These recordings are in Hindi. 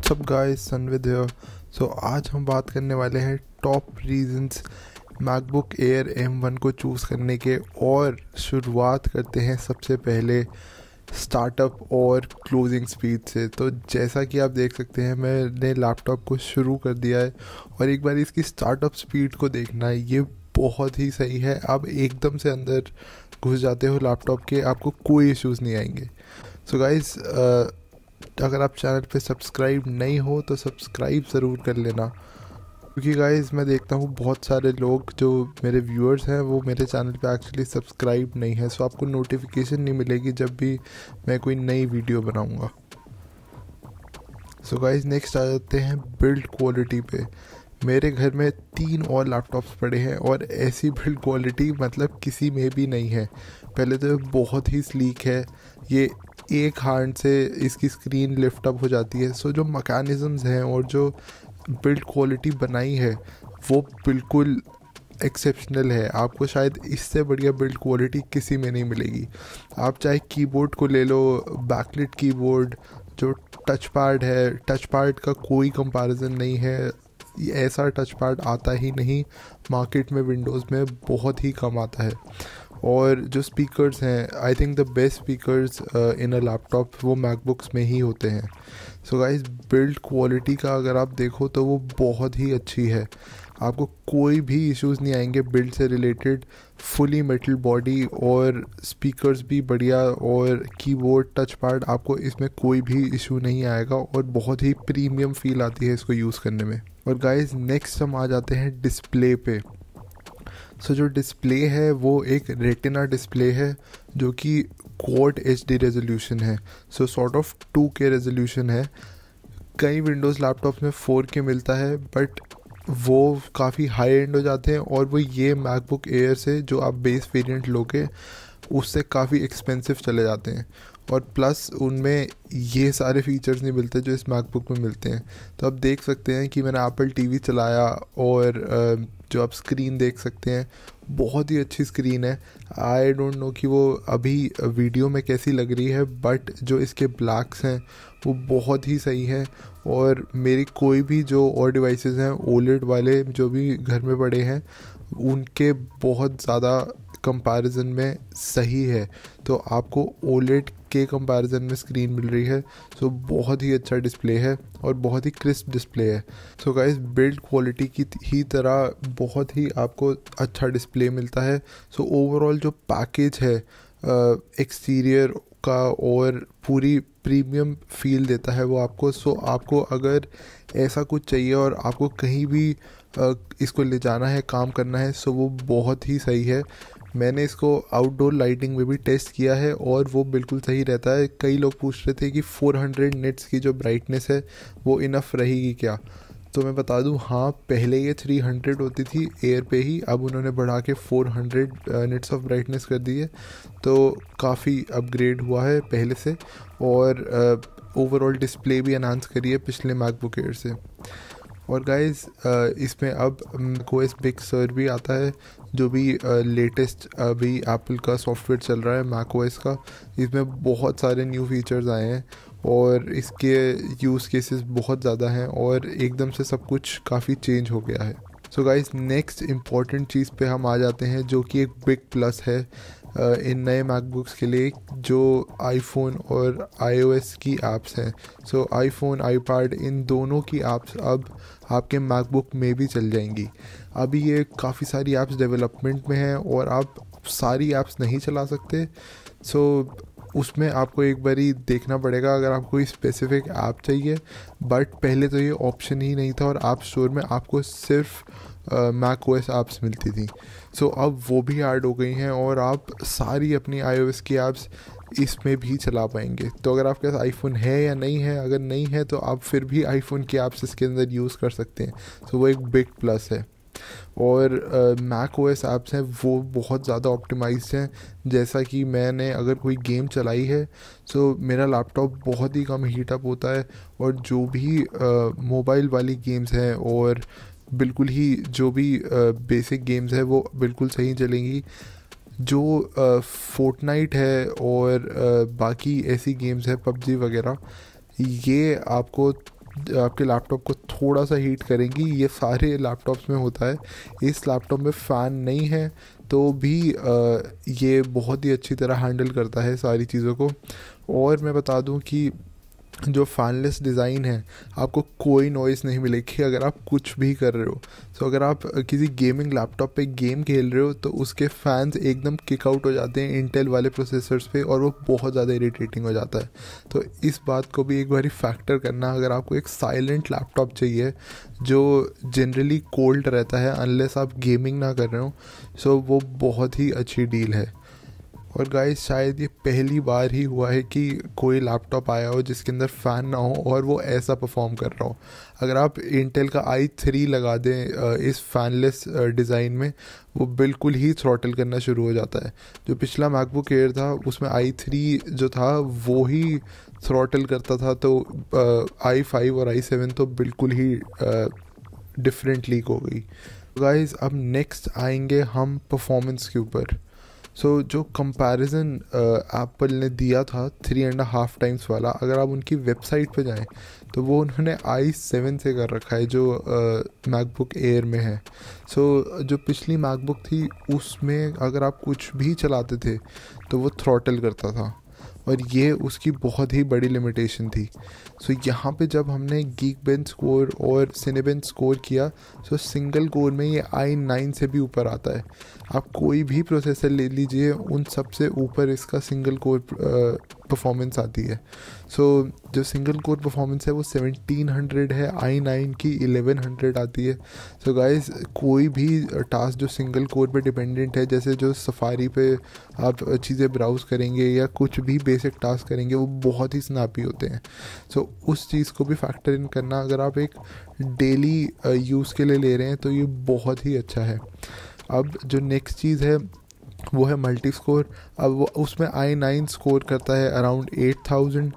What's up guys Sanvid here so आज हम बात करने वाले हैं top reasons MacBook Air M one को चूज़ करने के और शुरुआत करते हैं सबसे पहले स्टार्टअप और क्लोजिंग स्पीड से। तो जैसा कि आप देख सकते हैं, मैंने लैपटॉप को शुरू कर दिया है और एक बार इसकी स्टार्टअप स्पीड को देखना है, ये बहुत ही सही है। आप एकदम से अंदर घुस जाते हो लैपटॉप के, आपको कोई इश्यूज़ नहीं आएँगे। सो so गाइज़ अगर आप चैनल पे सब्सक्राइब नहीं हो तो सब्सक्राइब ज़रूर कर लेना। क्योंकि गाइज़ मैं देखता हूँ बहुत सारे लोग जो मेरे व्यूअर्स हैं, वो मेरे चैनल पे एक्चुअली सब्सक्राइब नहीं है। सो आपको नोटिफिकेशन नहीं मिलेगी जब भी मैं कोई नई वीडियो बनाऊँगा। सो गाइज़ नेक्स्ट आ जाते हैं बिल्ड क्वालिटी पे। मेरे घर में तीन और लैपटॉप्स पड़े हैं और ऐसी बिल्ड क्वालिटी मतलब किसी में भी नहीं है। पहले तो बहुत ही स्लीक है। ये एक हैंड से इसकी स्क्रीन लिफ्ट अप हो जाती है। सो जो मकैनिज़म्स हैं और जो बिल्ड क्वालिटी बनाई है, वो बिल्कुल एक्सेप्शनल है। आपको शायद इससे बढ़िया बिल्ड क्वालिटी किसी में नहीं मिलेगी। आप चाहे कीबोर्ड को ले लो बैकलिट कीबोर्ड जो टच पैड है टच पैड का कोई कंपैरिजन नहीं है। ऐसा टच पैड आता ही नहीं। मार्केट में विंडोज़ में बहुत ही कम आता है। और जो स्पीकर्स हैं I think the best speakers in a laptop वो मैकबुक्स में ही होते हैं। सो गाइज़ बिल्ड क्वालिटी का अगर आप देखो तो वो बहुत ही अच्छी है। आपको कोई भी इश्यूज़ नहीं आएँगे बिल्ड से रिलेटेड फुली मेटल बॉडी और स्पीकर्स भी बढ़िया और कीबोर्ड टच पैड आपको इसमें कोई भी इशू नहीं आएगा और बहुत ही प्रीमियम फील आती है इसको यूज़ करने में। और गाइज़ नेक्स्ट हम आ जाते हैं डिस्प्ले पे। सो जो डिस्प्ले है, वो एक रेटिना डिस्प्ले है, जो कि कोड एच डी रेजोल्यूशन है. So sort of two K resolution है. कई विंडोज़ लैपटॉप में फोर के मिलता है बट वो काफ़ी हाई एंड हो जाते हैं और वो ये मैकबुक एयर से जो आप बेस वेरिएंट लोगे, उससे काफ़ी एक्सपेंसिव चले जाते हैं. और प्लस उनमें ये सारे फीचर्स नहीं मिलते जो इस मैकबुक में मिलते हैं. तो आप देख सकते हैं कि मैंने एप्पल टीवी चलाया और जो आप स्क्रीन देख सकते हैं, बहुत ही अच्छी स्क्रीन है। आई डोंट नो कि वो अभी वीडियो में कैसी लग रही है बट जो इसके ब्लैक्स हैं, वो बहुत ही सही है। और मेरी कोई भी जो और डिवाइसेस हैं ओलेड वाले जो भी घर में पड़े हैं, उनके बहुत ज़्यादा कंपैरिजन में सही है। तो आपको ओलेट के कंपैरिजन में स्क्रीन मिल रही है। सो so, बहुत ही अच्छा डिस्प्ले है और बहुत ही क्रिस्प डिस्प्ले है। सो गाइस बिल्ड क्वालिटी की ही तरह बहुत ही आपको अच्छा डिस्प्ले मिलता है। सो so, ओवरऑल जो पैकेज है एक्सटीरियर uh, का और पूरी प्रीमियम फील देता है वो आपको। सो आपको अगर ऐसा कुछ चाहिए और आपको कहीं भी इसको ले जाना है काम करना है सो वो बहुत ही सही है। मैंने इसको आउटडोर लाइटिंग में भी टेस्ट किया है और वो बिल्कुल सही रहता है। कई लोग पूछ रहे थे कि 400 नेट्स की जो ब्राइटनेस है, वो इनफ रहेगी क्या? तो मैं बता दूँ हाँ पहले ये 300 होती थी एयर पे ही, अब उन्होंने बढ़ा के 400 नेट्स ऑफ़ ब्राइटनेस कर दी है। तो काफ़ी अपग्रेड हुआ है पहले से और ओवरऑल डिस्प्ले भी अनाउंस करी है पिछले मैकबुक एयर से। और गाइस इसमें अब कोएस बिग सर भी आता है। जो भी लेटेस्ट अभी एप्पल का सॉफ्टवेयर चल रहा है मैक ओएस का, इसमें बहुत सारे न्यू फीचर्स आए हैं और इसके यूज़ केसेस बहुत ज़्यादा हैं और एकदम से सब कुछ काफ़ी चेंज हो गया है। सो गाइस नेक्स्ट इंपॉर्टेंट चीज़ पे हम आ जाते हैं जो कि एक बिग प्लस है। इन नए मैकबुक्स के लिए जो आईफोन और आईओएस की ऐप्स हैं। सो आईफोन आईपैड इन दोनों की ऐप्स अब आपके मैकबुक में भी चल जाएँगी। अभी ये काफ़ी सारी ऐप्स डेवलपमेंट में हैं और आप सारी ऐप्स नहीं चला सकते। सो उसमें आपको एक बारी देखना पड़ेगा अगर आपको कोई स्पेसिफिक ऐप चाहिए। बट पहले तो ये ऑप्शन ही नहीं था और ऐप स्टोर में आपको सिर्फ़ मैक ओ ऐप्स मिलती थी। सो so, अब वो भी ऐड हो गई हैं और आप सारी अपनी आईओएस की ऐप्स इसमें भी चला पाएँगे। तो अगर आपके पास आईफोन है या नहीं है अगर नहीं है तो आप फिर भी आईफोन की ऐप्स इसके अंदर यूज़ कर सकते हैं। तो वो एक बिग प्लस है। और मैक ओ एस ऐप्स हैं वो बहुत ज़्यादा ऑप्टिमाइज हैं। जैसा कि मैंने अगर कोई गेम चलाई है तो मेरा लैपटॉप बहुत ही कम हीटअप होता है और जो भी मोबाइल वाली गेम्स हैं और बिल्कुल ही जो भी बेसिक गेम्स है वो बिल्कुल सही चलेंगी। जो फोर्टनाइट है और बाकी ऐसी गेम्स है, पबजी वगैरह, ये आपको, आपके लैपटॉप को थोड़ा सा हीट करेंगी। ये सारे लैपटॉप्स में होता है। इस लैपटॉप में फ़ैन नहीं है तो भी ये बहुत ही अच्छी तरह हैंडल करता है सारी चीज़ों को। और मैं बता दूँ कि जो फैनलेस डिज़ाइन है आपको कोई नॉइज़ नहीं मिलेगी अगर आप कुछ भी कर रहे हो। सो so, अगर आप किसी गेमिंग लैपटॉप पे गेम खेल रहे हो तो उसके फैंस एकदम किक आउट हो जाते हैं इंटेल वाले प्रोसेसर्स पे और वो बहुत ज़्यादा इरीटेटिंग हो जाता है। तो इस बात को भी एक बार फैक्टर करना अगर आपको एक साइलेंट लैपटॉप चाहिए जो जनरली कोल्ड रहता है अनलेस आप गेमिंग ना कर रहे हो सो so, वो बहुत ही अच्छी डील है। और गाइस शायद ये पहली बार ही हुआ है कि कोई लैपटॉप आया हो जिसके अंदर फ़ैन ना हो और वो ऐसा परफॉर्म कर रहा हो। अगर आप इंटेल का आई थ्री लगा दें इस फैनलेस डिज़ाइन में, वो बिल्कुल ही थ्रॉटल करना शुरू हो जाता है। जो पिछला मैकबुक एयर था, उसमें आई थ्री जो था, वो ही थ्रॉटल करता था तो आई फाइव और आई सेवन तो बिल्कुल ही डिफरेंट लीक हो गई। गाइस अब नेक्स्ट आएँगे हम परफॉर्मेंस के ऊपर। सो so, जो कंपैरिजन एप्पल ने दिया था थ्री एंड हाफ़ टाइम्स वाला अगर आप उनकी वेबसाइट पर जाएँ तो वो उन्होंने आई सेवन से कर रखा है जो मैकबुक एयर में है। सो so, जो पिछली मैकबुक थी उसमें अगर आप कुछ भी चलाते थे तो वो थ्रॉटल करता था। और ये उसकी बहुत ही बड़ी लिमिटेशन थी। सो so, यहाँ पे जब हमने गीक बेंच स्कोर और सिनेबेंच स्कोर किया सो so सिंगल कोर में ये आई नाइन से भी ऊपर आता है। आप कोई भी प्रोसेसर ले लीजिए उन सबसे ऊपर इसका सिंगल कोर परफॉर्मेंस आती है। सो so, जो सिंगल कोर परफॉर्मेंस है वो 1700 है आई नाइन की 1100 आती है। सो so गाइस कोई भी टास्क जो सिंगल कोर पे डिपेंडेंट है जैसे जो सफारी पे आप चीज़ें ब्राउज़ करेंगे या कुछ भी बेसिक टास्क करेंगे वो बहुत ही स्नैपी होते हैं। सो so, उस चीज़ को भी फैक्टर इन करना अगर आप एक डेली यूज़ के लिए ले रहे हैं तो ये बहुत ही अच्छा है। अब जो नेक्स्ट चीज़ है वो है मल्टी स्कोर अब वो उसमें आई नाइन स्कोर करता है around eight thousand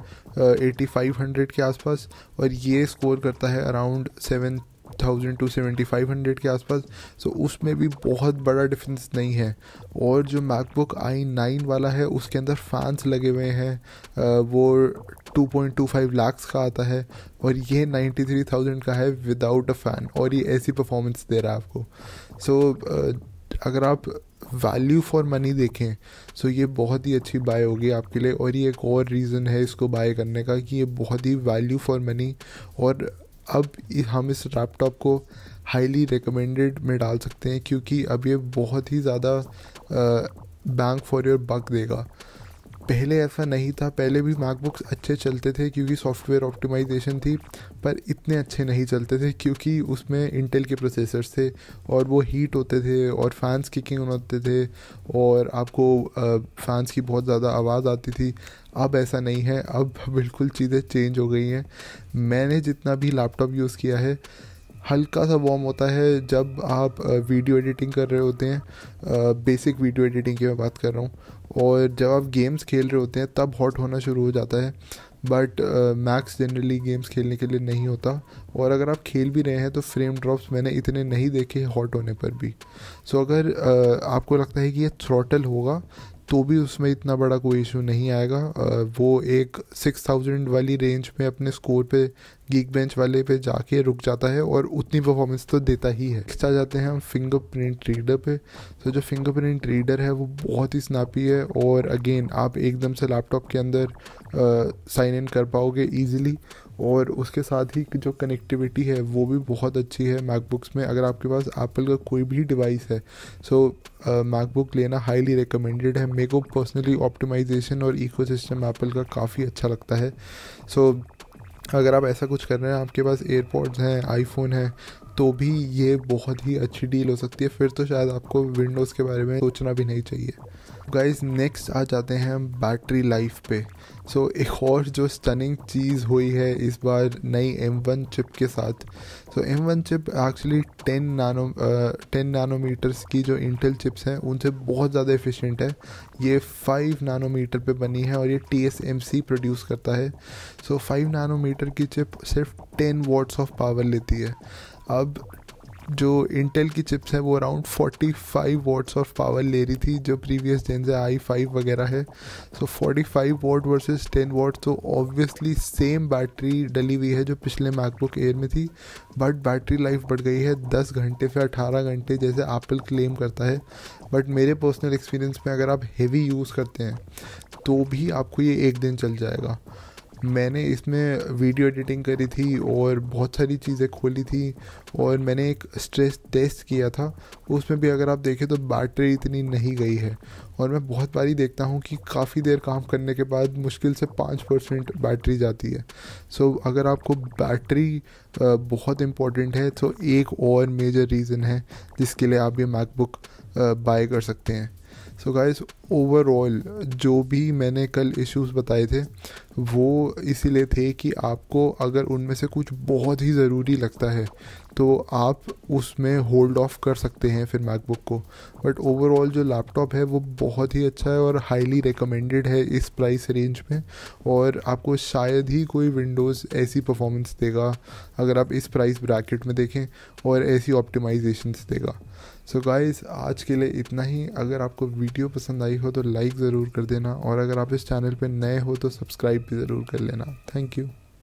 eighty five hundred के आसपास और ये स्कोर करता है around seven thousand two seventy five hundred के आसपास। सो उसमें भी बहुत बड़ा डिफरेंस नहीं है। और जो मैकबुक आई नाइन वाला है उसके अंदर फैंस लगे हुए हैं। वो two point two five lakhs का आता है और ये नाइन्टी थ्री थाउज़ेंड का है विदाउट अ फ़ैन और ये ऐसी परफॉर्मेंस दे रहा है आपको। सो so, अगर आप वैल्यू फॉर मनी देखें सो ये बहुत ही अच्छी बाय होगी आपके लिए। और ये एक और रीज़न है इसको बाय करने का कि ये बहुत ही वैल्यू फॉर मनी और अब हम इस लैपटॉप को हाईली रिकमेंडेड में डाल सकते हैं, क्योंकि अब ये बहुत ही ज़्यादा बैंक फॉर योर बक देगा। पहले ऐसा नहीं था, पहले भी मैकबुक्स अच्छे चलते थे क्योंकि सॉफ्टवेयर ऑप्टिमाइजेशन थी, पर इतने अच्छे नहीं चलते थे क्योंकि उसमें इंटेल के प्रोसेसर्स थे और वो हीट होते थे और फैंस किकिंग होते थे और आपको फैंस की बहुत ज़्यादा आवाज़ आती थी। अब ऐसा नहीं है, अब बिल्कुल चीज़ें चेंज हो गई हैं। मैंने जितना भी लैपटॉप यूज़ किया है हल्का सा वॉर्म होता है जब आप वीडियो एडिटिंग कर रहे होते हैं। बेसिक वीडियो एडिटिंग की मैं बात कर रहा हूँ। और जब आप गेम्स खेल रहे होते हैं तब हॉट होना शुरू हो जाता है। बट मैक्स जनरली गेम्स खेलने के लिए नहीं होता। और अगर आप खेल भी रहे हैं तो फ्रेम ड्रॉप्स मैंने इतने नहीं देखे हॉट होने पर भी। सो so, अगर uh, आपको लगता है कि ये थ्रॉटल होगा तो भी उसमें इतना बड़ा कोई इशू नहीं आएगा। वो एक सिक्स थाउज़ेंड वाली रेंज में अपने स्कोर पे गीक बेंच वाले पे जाके रुक जाता है और उतनी परफॉर्मेंस तो देता ही है। आ जाते हैं हम फिंगरप्रिंट रीडर पे। तो जो फिंगरप्रिंट रीडर है, वो बहुत ही स्नैपी है और अगेन आप एकदम से लैपटॉप के अंदर साइन इन कर पाओगे ईजिली और उसके साथ ही जो कनेक्टिविटी है वो भी बहुत अच्छी है मैकबुक्स में। अगर आपके पास एप्पल का कोई भी डिवाइस है सो मैकबुक लेना हाईली रिकमेंडेड है। मेरे को पर्सनली ऑप्टिमाइजेशन और इकोसिस्टम एप्पल का काफ़ी अच्छा लगता है। सो so, अगर आप ऐसा कुछ कर रहे हैं आपके पास एयरपॉड्स हैं आईफोन है तो भी ये बहुत ही अच्छी डील हो सकती है। फिर तो शायद आपको विंडोज़ के बारे में सोचना भी नहीं चाहिए। गाइस नेक्स्ट आ जाते हैं हम बैटरी लाइफ पे। सो so, एक और जो स्टनिंग चीज़ हुई है इस बार नई एम वन चिप के साथ। So M one chip actually ten nano ten nanometers की जो इंटेल चिप्स हैं उनसे बहुत ज़्यादा एफिशिएंट है। ये फाइव नानोमीटर पे बनी है और ये टी प्रोड्यूस करता है। सो फाइव नानोमीटर की चिप सिर्फ़ टेन वॉट्स ऑफ़ पावर लेती है। अब जो इंटेल की चिप्स है, वो अराउंड 45 वॉट्स ऑफ़ पावर ले रही थी, जो प्रीवियस जेन से आई फाइव वगैरह है। So so 45 watt versus 10 watt तो ऑब्वियसली सेम बैटरी डली हुई है जो पिछले मैकबुक एयर में थी बट बैटरी लाइफ बढ़ गई है 10 घंटे से 18 घंटे जैसे एप्पल क्लेम करता है। बट मेरे पर्सनल एक्सपीरियंस में अगर आप हेवी यूज़ करते हैं तो भी आपको ये एक दिन चल जाएगा। मैंने इसमें वीडियो एडिटिंग करी थी और बहुत सारी चीज़ें खोली थी और मैंने एक स्ट्रेस टेस्ट किया था। उसमें भी अगर आप देखें तो बैटरी इतनी नहीं गई है और मैं बहुत बारी देखता हूँ कि काफ़ी देर काम करने के बाद मुश्किल से पाँच परसेंट बैटरी जाती है। सो so, अगर आपको बैटरी बहुत इम्पोर्टेंट है तो एक और मेजर रीज़न है जिसके लिए आप ये मैकबुक बाय कर सकते हैं। सो गाइस ओवरऑल जो भी मैंने कल इश्यूज़ बताए थे वो इसीलिए थे कि आपको अगर उनमें से कुछ बहुत ही ज़रूरी लगता है तो आप उसमें होल्ड ऑफ़ कर सकते हैं फिर मैकबुक को। बट ओवरऑल जो लैपटॉप है, वो बहुत ही अच्छा है और हाईली रिकमेंडेड है इस प्राइस रेंज में और आपको शायद ही कोई विंडोज़ ऐसी परफॉर्मेंस देगा, अगर आप इस प्राइस ब्रैकेट में देखें और ऐसी ऑप्टिमाइजेशन देगा। सो so गाइस आज के लिए इतना ही। अगर आपको वीडियो पसंद आई हो तो लाइक ज़रूर कर देना और अगर आप इस चैनल पर नए हो तो सब्सक्राइब भी ज़रूर कर लेना। Thank you